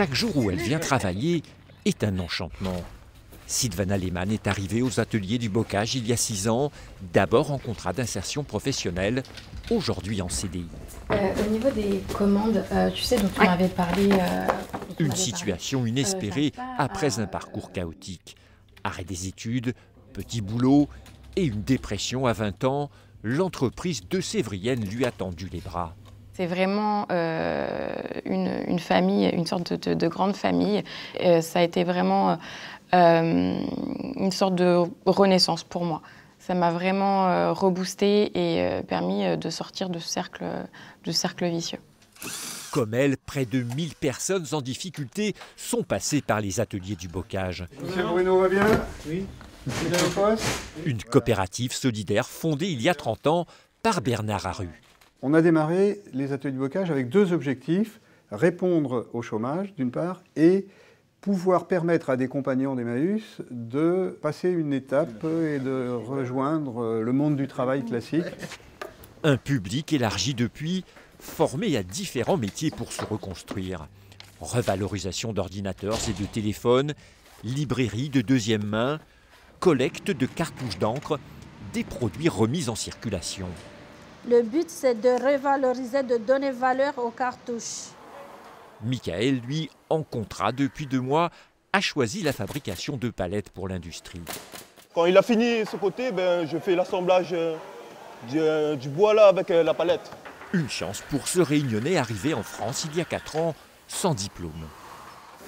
Chaque jour où elle vient travailler est un enchantement. Sylvana Lehmann est arrivée aux ateliers du bocage il y a six ans, d'abord en contrat d'insertion professionnelle, aujourd'hui en CDI. Euh, au niveau des commandes, euh, tu sais, dont tu m'avais parlé. euh, tu Une situation parlé. inespérée Euh, après un parcours chaotique. Arrêt des études, petit boulot et une dépression à 20 ans, l'entreprise de Sévrienne lui a tendu les bras. C'est vraiment euh, une, une famille, une sorte de, de- de grande famille. Euh, ça a été vraiment euh, une sorte de renaissance pour moi. Ça m'a vraiment euh, reboosté et euh, permis de sortir de ce cercle, de ce cercle vicieux. Comme elle, près de 1000 personnes en difficulté sont passées par les ateliers du bocage. Monsieur Bruno va bien? Oui. Il est au poste? Une coopérative solidaire fondée il y a 30 ans par Bernard Arru. On a démarré les ateliers de bocage avec deux objectifs. Répondre au chômage, d'une part, et pouvoir permettre à des compagnons d'Emmaüs de passer une étape et de rejoindre le monde du travail classique. Un public élargi depuis, formé à différents métiers pour se reconstruire. Revalorisation d'ordinateurs et de téléphones, librairie de deuxième main, collecte de cartouches d'encre, des produits remis en circulation. Le but, c'est de revaloriser, de donner valeur aux cartouches. Michael, lui, en contrat depuis deux mois, a choisi la fabrication de palettes pour l'industrie. Quand il a fini ce côté, ben, je fais l'assemblage euh, du, euh, du bois là avec euh, la palette. Une chance pour ce réunionnais arrivé en France il y a quatre ans sans diplôme.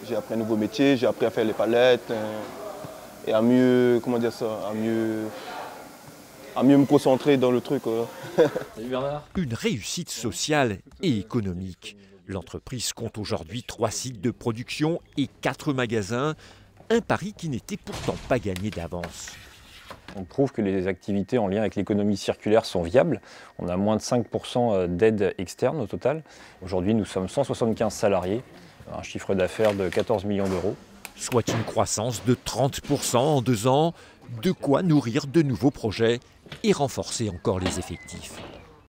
J'ai appris un nouveau métier, j'ai appris à faire les palettes et à mieux, comment dire ça, à mieux, à mieux me concentrer dans le truc. euh. Une réussite sociale et économique. L'entreprise compte aujourd'hui trois sites de production et quatre magasins, un pari qui n'était pourtant pas gagné d'avance. On prouve que les activités en lien avec l'économie circulaire sont viables. On a moins de 5% d'aide externe au total. Aujourd'hui, nous sommes 175 salariés, un chiffre d'affaires de 14 millions d'euros. Soit une croissance de 30% en deux ans, de quoi nourrir de nouveaux projets et renforcer encore les effectifs.